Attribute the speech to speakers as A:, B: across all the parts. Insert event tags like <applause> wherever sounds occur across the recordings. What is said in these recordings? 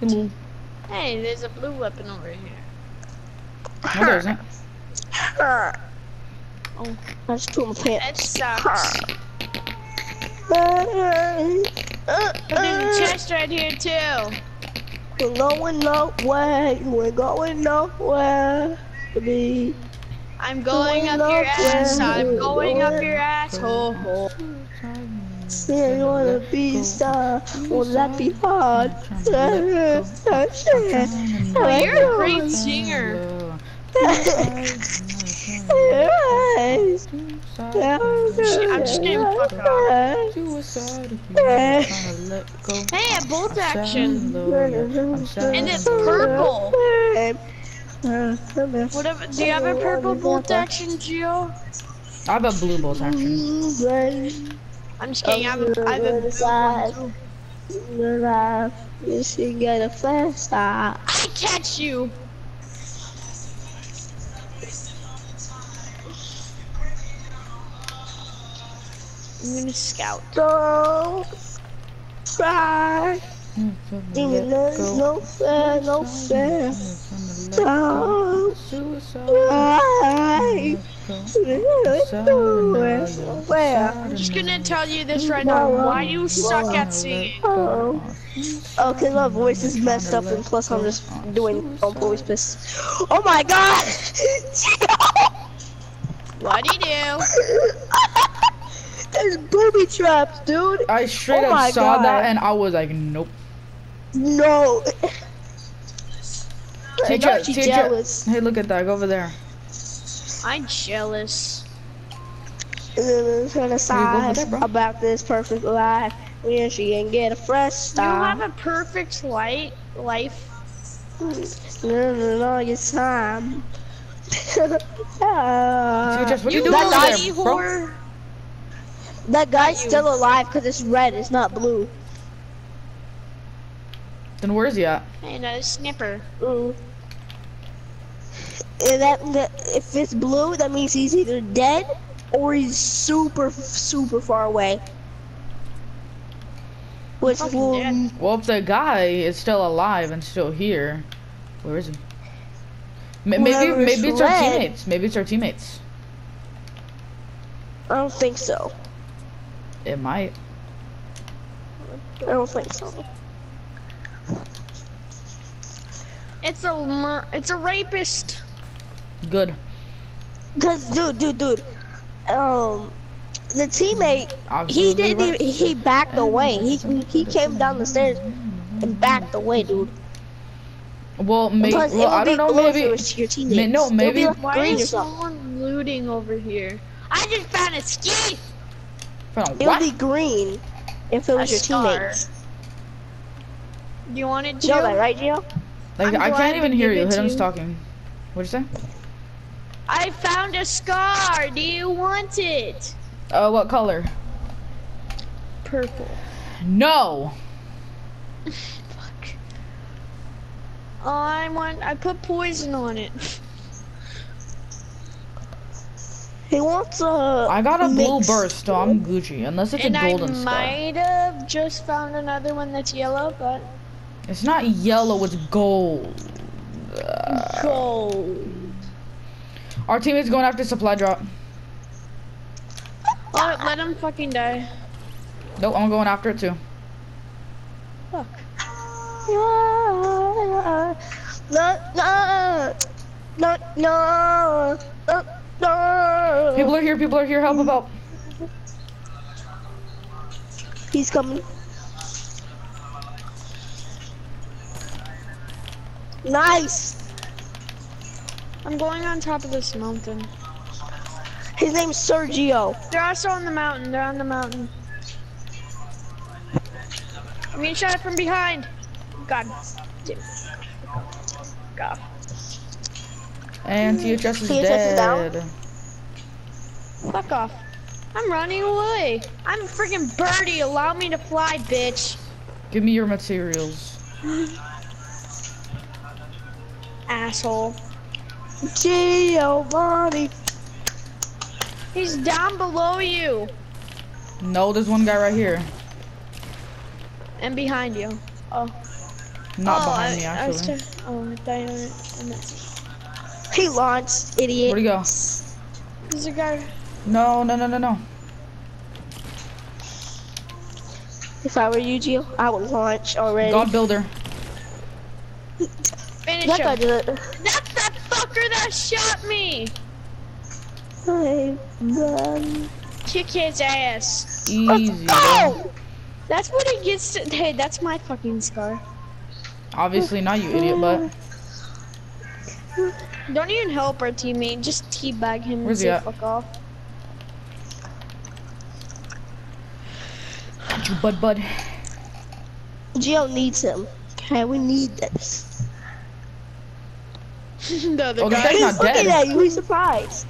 A: Hello.
B: Hey, there's a blue weapon over here.
A: No, there isn't.
C: Oh. I just put my
B: That
C: pants.
B: sucks.
C: Uh,
B: But there's a chest right here too.
C: We're going nowhere. We're going nowhere. To be.
B: I'm going up your ass. I'm going up your asshole.
C: Yeah, you wanna be a star? Will that be hard?
B: Oh, you're a great singer. I'm just getting fucked up. Hey, a bolt action. And it's purple. Whatever. Do you have a purple bolt action, Gio?
A: I have a blue bolt action. Mm-hmm.
B: I'm just kidding. I have a, I have a blue one, too.
C: You should get a flash.
B: I catch you. I'm gonna scout.
C: Don't cry. Demon, no fair, no fair. Don't cry. Where?
B: I'm just gonna tell you this right now. Why do you suck at singing?
C: Oh. Oh, cause my voice is messed up and plus I'm just doing on voice piss. Oh my god! <laughs>
B: What do you do? <laughs>
C: There's booby traps, dude!
A: I straight
C: Oh
A: up saw
C: God.
A: that and I was like, nope.
C: No!
A: Teacher, teacher.
C: jealous.
A: Hey, look at that. Go over there.
B: I'm jealous.
C: And then I'm trying to
A: there,
C: about this perfect life. When she can get a fresh start.
B: You have a perfect light life.
C: No, no, no, it's time. <laughs>
A: Teacher,
C: Ah.
A: what are you
B: You
A: doing
C: that guy-
A: there,
B: whore.
C: that guy's still alive because it's red, it's not blue.
A: Then where's he at?
B: And a snipper.
C: Mm. And that, that if it's blue, that means he's either dead or he's super super far away. Which
B: Fucking
C: will
B: dead.
A: Well, if the guy is still alive and still here, where is he? M- maybe, maybe it's our teammates. Maybe it's our teammates.
C: I don't think so.
A: It might.
C: I don't think so.
B: It's a it's a rapist.
A: Good.
C: Cause dude, dude, dude, um, the teammate he didn't
A: right.
C: even he backed away. He he came down the stairs and backed away, dude.
A: Well, maybe.
C: Plus,
A: Well, I don't know.
C: blue if it
A: Maybe.
C: was your teammate.
A: May- no, maybe-
C: like
B: Why
C: green or
B: is
C: something.
B: someone looting over here? I just found a ski.
A: Hold on,
C: It would be green if it
B: A
C: was your
B: star.
C: teammate.
B: Do you want it,
C: You know that, right, Gio?
A: Like
B: I'm
A: I can't even hear you.
B: it to
A: Hidden's
B: you.
A: talking. What'd you say?
B: I found a scar. Do you want it?
A: Uh, what color?
B: Purple.
A: No. <laughs>
B: Fuck. I want. I put poison on it.
C: He wants a.
A: I got a blue burst, so I'm Gucci. Unless it's
B: and
A: a
B: I
A: golden scar.
B: might have just found another one that's yellow, but
A: It's not yellow. It's gold.
B: gold.
A: Our teammate's going after supply drop.
B: Oh, let him fucking die.
A: Nope, I'm going after it too.
B: Fuck.
C: No, no, no, no, no, no.
A: People are here. People are here. Help about.
C: He's coming. Nice.
B: I'm going on top of this mountain.
C: His name's Sergio.
B: They're also on the mountain. They're on the mountain. I'm getting shot at from behind. God. damn. God.
A: And THS is
C: THS is.
B: Fuck off. I'm running away. I'm a freaking birdie. Allow me to fly, bitch.
A: Give me your materials. <gasps>
B: Asshole.
C: Giovanni.
B: He's down below you
A: No, there's one guy right here.
B: and behind you. Oh.
A: Not
B: oh,
A: behind
B: I,
A: me,
B: I was
A: actually.
B: oh, I thought you were- I meant-
C: He launched, idiot.
A: Where'd he go?
B: There's a guy.
A: No, no, no, no, no.
C: If I were you, Gio, I would launch already.
A: God builder.
B: Finish
C: that guy did it.
B: That's that fucker that shot me.
C: Hey, man.
B: Kick his ass.
A: Easy. bro.
C: Oh!
B: That's what he gets to. Hey, that's my fucking scar.
A: Obviously not, you idiot, but
B: Don't even help our teammate. Just teabag him
A: Where's
B: and
A: he
B: say
A: at?
B: fuck off.
A: you bud bud.
C: Gio needs him. Okay, we need this. <laughs>
B: the other
A: Oh, the
B: guy.
A: guy's
C: He's
A: not
C: looking
A: dead.
C: at you. He's surprised.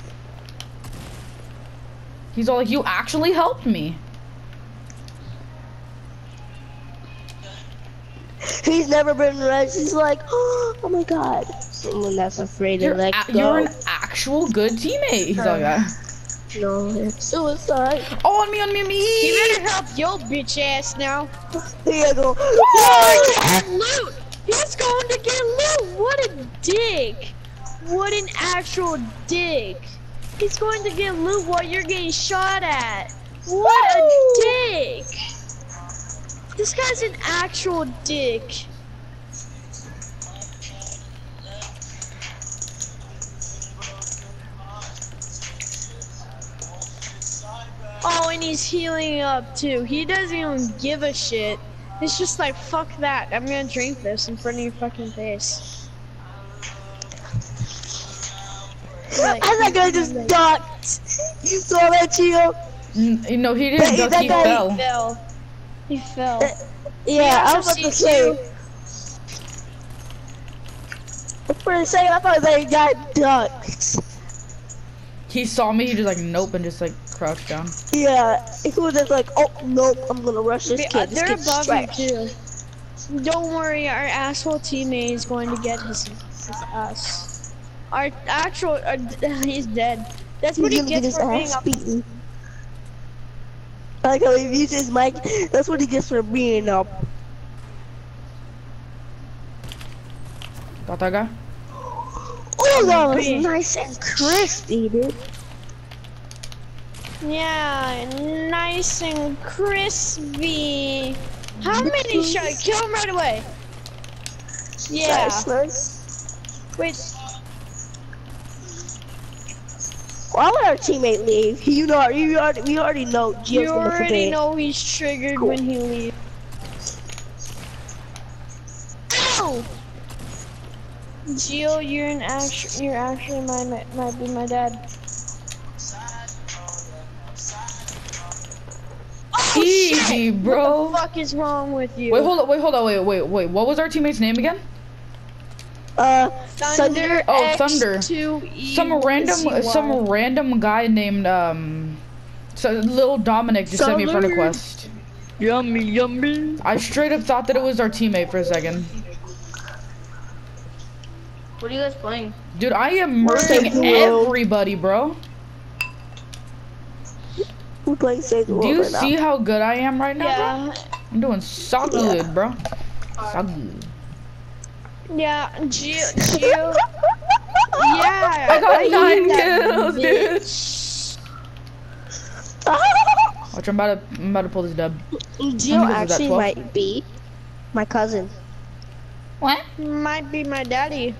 A: He's all like, you actually helped me.
C: He's never been res. He's like, <gasps> oh my god. Someone that's afraid to
A: You're,
C: let go.
A: you're an actual good teammate. He's all like, ah.
C: no, it's suicide.
A: oh, on me, on me, on me.
B: You better help your bitch ass now.
C: Here you go.
B: Get <laughs> loot. He's going to get loot. What a dick. What an actual dick. He's going to get loot while you're getting shot at. What a dick. This guy's an actual dick. Oh, and he's healing up too. He doesn't even give a shit. It's just like, fuck that. I'm gonna drink this in front of your fucking face. Like,
C: And that guy just ducked. You saw that, Gio?
A: N- You know, he didn't
C: That-
A: duck,
C: that
A: he
C: guy-
A: fell.
B: he fell. He fell.
C: Yeah, I was
B: also
C: about to say.
B: you.
C: For a second, I thought that guy ducked.
A: He saw me, he just like, nope, and just like crouched down.
C: Yeah, he was just like, oh, nope, I'm gonna rush this kid.
B: uh,
C: This
B: they're
C: kid's
B: above you
C: trash.
B: too. Don't worry, our asshole teammate is going to get his, his ass. Our actual, uh, <laughs> he's dead. That's what
C: He's
B: he
C: gonna get
B: gets for being
C: ass
B: a
C: beaten. I like how he used his mic. That's what he gets for being up.
A: Got that guy?
C: Oh, that was
B: Big.
C: nice and crispy, dude.
B: Yeah, nice and crispy. How many shots? Kill him right away. Yeah.
C: Nice, nice.
B: Wait.
C: Why let our teammate leave? You know, you already, we already know Gio's
B: You
C: gonna
B: already
C: forget.
B: know he's triggered when he leaves. Ow! Gio, you're an actual. You're actually my might, might be my dad. Oh,
A: Easy,
B: shit!
A: bro.
B: What the fuck is wrong with you?
A: Wait, hold on, wait, hold on, wait, wait, wait. What was our teammate's name again?
C: Uh,
B: Thunder.
A: Oh, Thunder.
B: X2E
A: Some random,
B: CY.
A: some random guy named um, so little Dominic just sent me a friend request.
C: yummy, yummy.
A: I straight up thought that it was our teammate for a second.
D: What are you guys playing?
A: Dude, I am murdering everybody, bro.
C: We're playing Save the
A: Do you
C: right
A: see
C: now.
A: how good I am right now, bro?
B: Yeah,
A: I'm doing so good, bro. So good.
B: Yeah, Gio, Gio. <laughs> Yeah,
A: I got
B: hate
A: nine
B: that
A: kills, dude. <laughs> Watch, I'm about to, I'm about to pull this dub.
C: Gio
A: How many kills is that,
C: actually might be my cousin.
A: What?
B: Might be my daddy.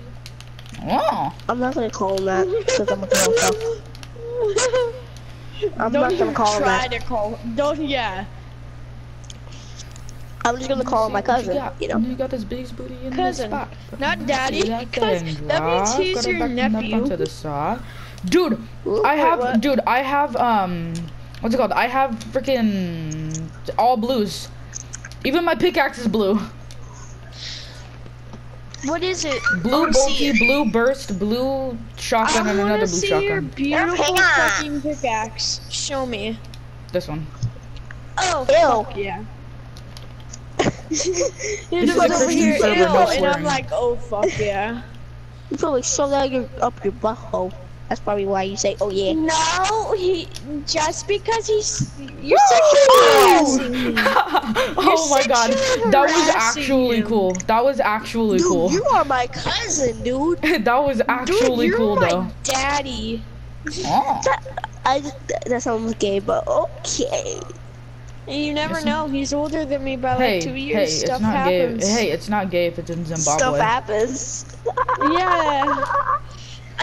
A: Oh.
C: I'm not gonna call him that because I'm gonna kill myself. I'm
B: Don't
C: not gonna call him <laughs>
B: try
C: that.
B: to call. Don't yeah.
C: I'm just gonna call him my cousin. You know.
A: You got this biggest booty in
B: Cousin,
A: the spot.
B: not daddy,
A: See that
B: 'cause
A: thing
B: that means
A: drop?
B: he's your
A: back up
B: nephew.
A: onto the side. Dude,
C: Ooh,
A: I
C: wait,
A: have,
C: what?
A: dude, I have, um, what's it called? I have freaking all blues. Even my pickaxe is blue.
B: What is it?
A: Blue
B: I see
A: bolty,
B: it.
A: blue burst, blue shotgun,
B: I
A: and
B: wanna
A: another blue
B: see your beautiful
C: Hang
B: fucking pickaxe. Show me.
A: This one.
B: Oh,
C: Ew.
B: fuck yeah. <laughs>
A: This
B: You're just
A: a
B: over here, ew, and I'm like, oh fuck yeah.
C: You probably shove that your, up your butthole. That's probably why you say, oh yeah.
B: No, he just because he's you're sexually <laughs> harassing me. <laughs>
A: oh my god, that was actually
B: you.
A: cool. That was actually
C: Dude,
A: cool.
C: you are my cousin, dude.
A: that was actually
B: Dude, you're
A: cool
B: my
A: though.
B: daddy.
A: Oh.
C: That, I, that sounds gay, but okay.
B: You never
A: Yes,
B: know. He's older than me by like
A: Hey,
B: two
A: hey,
B: years.
A: it's not
B: happens.
A: gay. Hey, it's not gay if it's in Zimbabwe.
C: Stuff happens.
B: Yeah.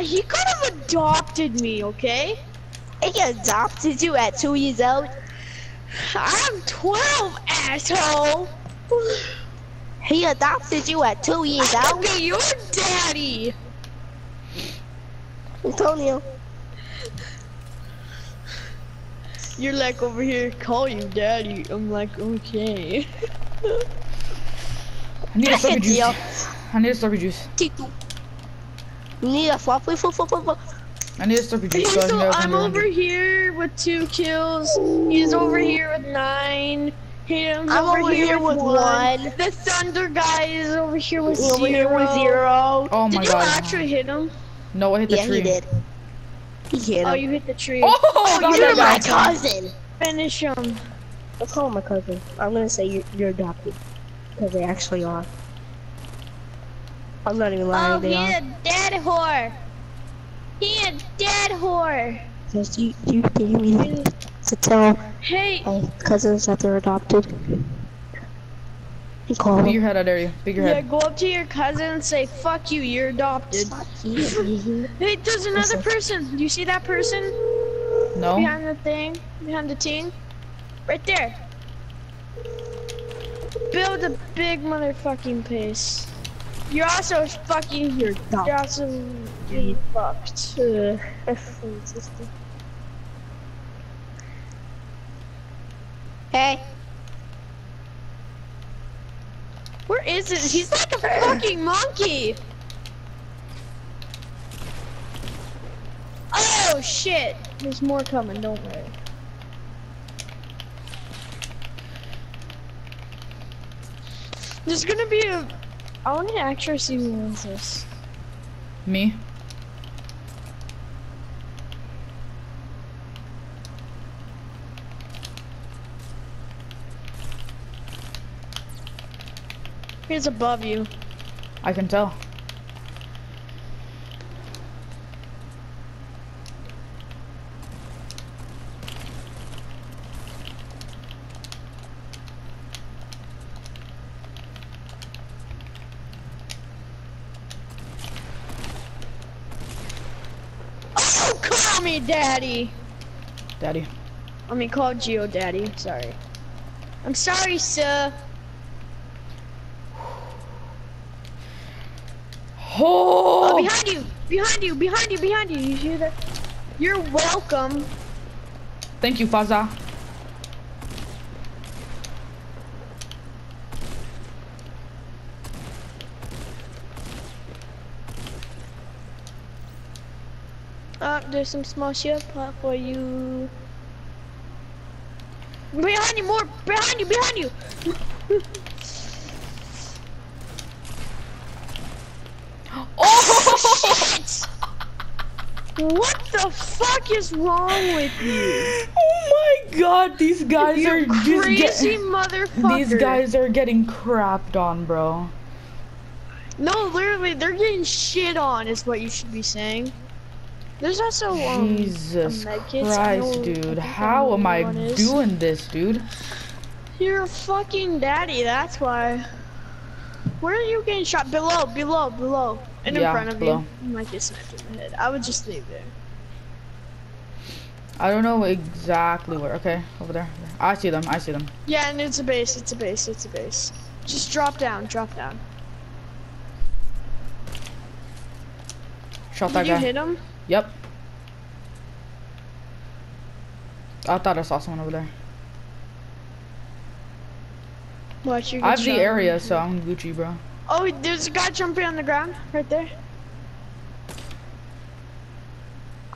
B: He could have adopted me, okay?
C: He adopted you at two years old.
B: I'm 12, asshole.
C: He adopted you at two years old.
B: Okay, your daddy.
C: Antonio.
B: You're like over here, call you daddy. I'm like, okay.
A: I need a slurpee juice. I need a slurpee juice.
C: You need a flop, flop, flop, flop, flop.
A: I need a slurpee juice. So
B: so I'm
A: and
B: over here with two kills. He's over here with nine. Ham's
C: I'm
B: over,
C: over here with one.
B: The Thunder guy is over here with
C: Over
B: zero.
C: here with zero.
A: Oh my
B: Did you actually hit him?
A: No, I hit the
C: Yeah,
A: tree.
C: he did. He hit oh, him.
B: Oh, you hit the tree.
A: Oh, got
C: You're my
A: guy.
C: cousin.
B: Finish him.
C: Let's call him my cousin. I'm gonna say you're, you're adopted. Because they actually are. I'm not even lying,
B: Oh,
C: they
B: he
C: are.
B: a dead whore. He a dead whore.
C: Because you, you gave me to tell
B: Hey,
C: my cousins that they're adopted. And call
A: Big
C: them.
A: your head out, area. Big your
B: yeah,
A: head.
B: go up to your cousin and say, fuck you, you're adopted.
C: Yeah. <laughs>
B: Hey, there's another person. Do you see that person?
A: No.
B: Behind the thing? Behind the team? Right there. Build a big motherfucking pace. You're also fucking. You're, you're also getting fucked.
C: Uh, <laughs> hey,
B: Where is it? He's like a fucking monkey. Oh shit! There's more coming. Don't worry. There's gonna be a. I want to actually see who wins this.
A: Me.
B: He's above you.
A: I can tell.
B: Oh, call me daddy.
A: Daddy.
B: I mean, call Gio daddy. Sorry. I'm sorry, sir. Oh,
A: Oh!
B: behind you! Behind you! Behind you! Behind you! You hear that? You're welcome.
A: Thank you, Faza.
B: Uh, there's some small ship for you. Behind you, more! Behind you! Behind you! <laughs>
A: Oh!
B: Shit! What the fuck is wrong with you?
A: oh my god, these guys
B: You
A: are just
B: crazy
A: get-
B: motherfucker.
A: These guys are getting crapped on, bro.
B: No, literally, they're getting shit on, is what you should be saying. There's also um,
A: Jesus
B: a med kit, so
A: Christ, dude. How am I
B: is.
A: doing this, dude?
B: You're a fucking daddy, that's why. Where are you getting shot? Below, below, below. And
A: Yeah,
B: in front of
A: below.
B: you. You might get sniped in the head. I would just leave there.
A: I don't know exactly where. Okay, over there. I see them. I see them.
B: Yeah, and it's a base, it's a base, it's a base. Just drop down, drop down.
A: Shot
B: Did
A: that
B: you
A: guy.
B: hit him?
A: Yep. I thought I saw someone over there.
B: Watch you
A: I have the area, so I'm Gucci, bro.
B: Oh, there's a guy jumping on the ground, right there.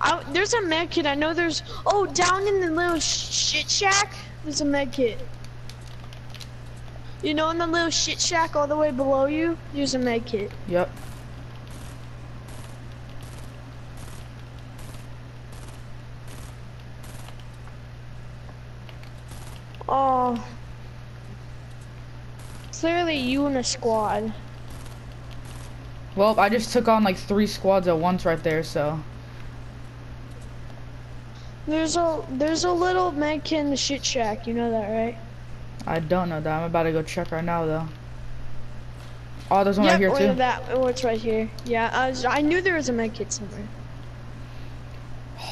B: I, there's a med kit. I know there's. Oh, down in the little sh shit shack, there's a med kit. You know, in the little shit shack all the way below you, there's a med kit.
A: Yep.
B: You in a squad.
A: Well, I just took on like three squads at once right there, so.
B: There's a there's a little medkit in the shit shack. You know that, right?
A: I don't know that. I'm about to go check right now, though. Oh, there's one
B: Yep,
A: right here, too.
B: that. Oh, it's right here. Yeah, I, was, I knew there was a med kit somewhere.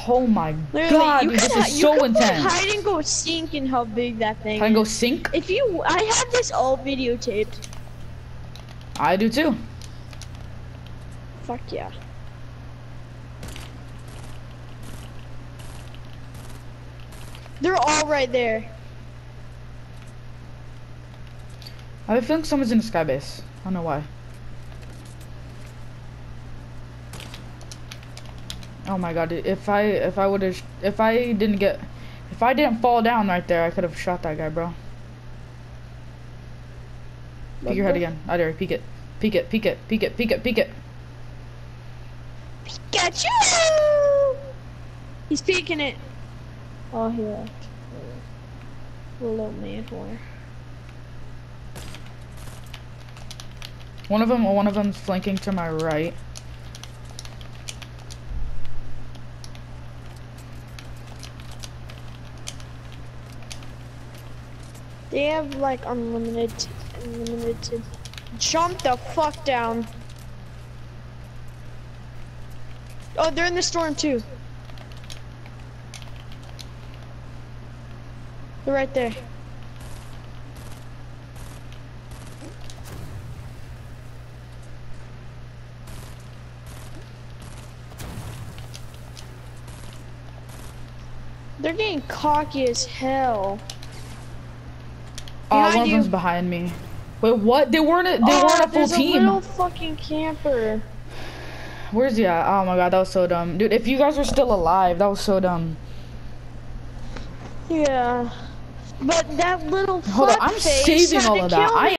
A: Oh my
B: Literally,
A: god,
B: you
A: dude,
B: could
A: this is so intense.
B: Hide and go sink and how big that thing.
A: I go sink?
B: If you, I have this all videotaped.
A: I do too.
B: Fuck yeah. They're all right there.
A: I have a feeling someone's in the sky base. I don't know why. Oh my god, if I if I would have if I didn't get if I didn't fall down right there, I could have shot that guy, bro. Peek your head again. I dare you, peek it. Peek it, peek it, peek it, peek it, peek it.
B: Pikachu! He's peeking it. Oh, he left. Little man whore.
A: One of them one of them's flanking to my right.
B: They have like unlimited, unlimited. Jump the fuck down. Oh, they're in the storm too. They're right there. They're getting cocky as hell.
A: Oh,
B: Behind
A: of
B: you.
A: them's behind me. Wait, what? They weren't a, they
B: oh,
A: weren't a oh, full
B: there's
A: team.
B: a little fucking camper.
A: Where's he at? Oh my god, that was so dumb. Dude, if you guys were still alive, that was so dumb.
B: Yeah. But that little
A: Hold on, I'm saving all of that. I